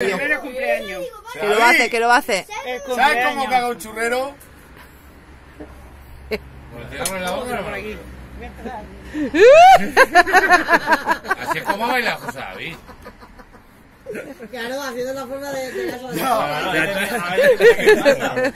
Cumpleaños. Que lo hace, que lo hace. ¿Sabes cómo caga un churrero? Pues la boca, Así es como baila José David. Claro, haciendo la forma de, de la No, Ya.